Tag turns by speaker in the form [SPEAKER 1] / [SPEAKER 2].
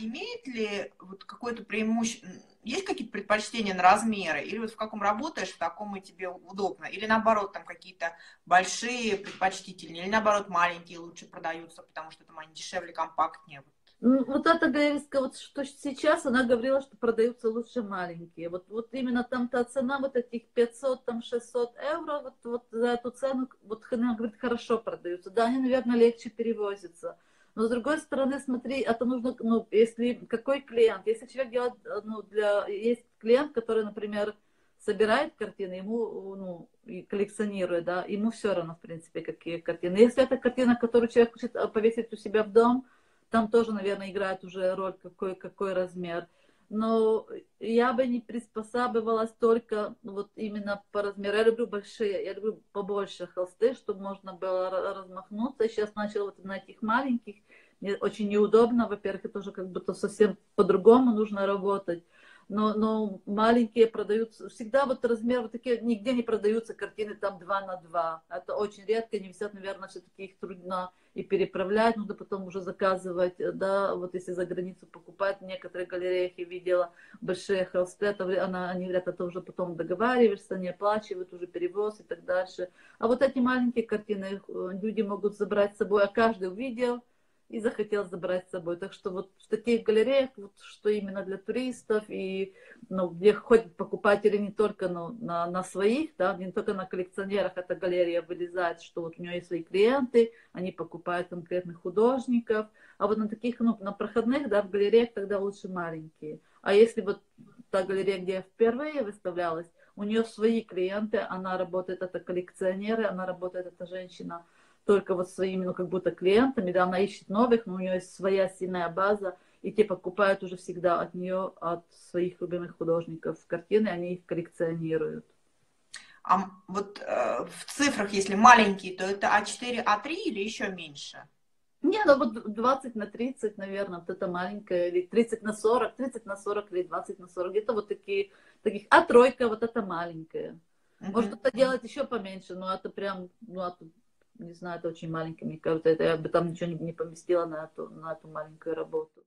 [SPEAKER 1] имеет ли вот какое-то преимущество, есть какие-то предпочтения на размеры? Или вот в каком работаешь, в таком и тебе удобно? Или наоборот, там какие-то большие предпочтительнее? Или наоборот, маленькие лучше продаются, потому что там они дешевле, компактнее?
[SPEAKER 2] Ну, вот эта галеристка, вот что сейчас она говорила, что продаются лучше маленькие. Вот, вот именно там та цена вот этих 500, там 600 евро, вот, вот за эту цену, вот она говорит, хорошо продаются. Да, они, наверное, легче перевозятся. Но с другой стороны, смотри, это нужно, ну, если какой клиент, если человек делает, ну, для, есть клиент, который, например, собирает картины, ему, ну, и коллекционирует, да, ему все равно, в принципе, какие картины. Если это картина, которую человек хочет повесить у себя в дом, там тоже, наверное, играет уже роль, какой, какой размер. Но я бы не приспосабливалась только вот именно по размеру. Я люблю большие, я люблю побольше холсты, чтобы можно было размахнуться. Сейчас начала вот на этих маленьких. Мне очень неудобно, во-первых, это уже как будто совсем по-другому нужно работать но, но маленькие продаются, всегда вот размер, вот такие, нигде не продаются картины там 2 на 2. Это очень редко, они висят, наверное, все-таки их трудно и переправлять, нужно потом уже заказывать, да, вот если за границу покупать, в некоторых галереях я видела большие холсты, это, она, они говорят, это уже потом договариваешься, они оплачивают уже перевоз и так дальше. А вот эти маленькие картины э, люди могут забрать с собой, а каждый увидел, и захотел забрать с собой. Так что вот в таких галереях, вот, что именно для туристов, и ну, где ходят покупатели не только ну, на, на своих, да, не только на коллекционерах эта галерея вылезает, что вот у нее есть свои клиенты, они покупают конкретных художников, а вот на таких, ну, на проходных, да, в галереях тогда лучше маленькие. А если вот та галерея, где я впервые выставлялась, у нее свои клиенты, она работает, это коллекционеры, она работает, это женщина, только вот своими, ну, как будто клиентами, да, она ищет новых, но у нее есть своя сильная база, и те покупают уже всегда от нее, от своих любимых художников картины, они их коллекционируют.
[SPEAKER 1] А вот э, в цифрах, если маленькие, то это А4, А3 или еще меньше?
[SPEAKER 2] Не, ну вот 20 на 30, наверное, вот это маленькая, или 30 на 40, 30 на 40 или 20 на 40, где-то вот такие, таких, а тройка вот это маленькая. Может, это делать еще поменьше, но это прям, ну, это не знаю, это очень маленький, мне кажется, я бы там ничего не, не поместила на эту, на эту маленькую работу.